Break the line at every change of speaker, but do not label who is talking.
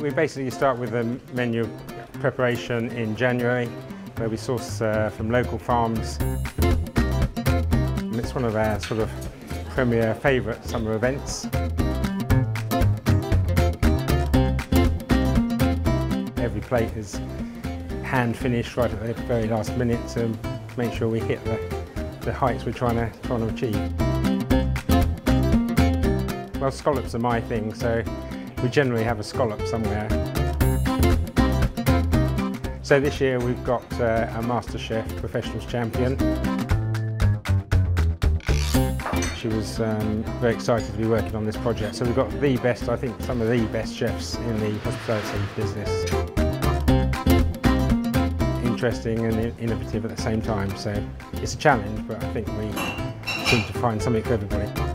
We basically start with the menu preparation in January where we source uh, from local farms. And it's one of our sort of premier favourite summer events. Every plate is hand finished right at the very last minute to make sure we hit the, the heights we're trying to, trying to achieve. Well, scallops are my thing, so we generally have a scallop somewhere. So this year we've got uh, a Master Chef Professionals Champion. She was um, very excited to be working on this project. So we've got the best, I think some of the best chefs in the hospitality business. Interesting and innovative at the same time. So it's a challenge, but I think we seem to find something for everybody.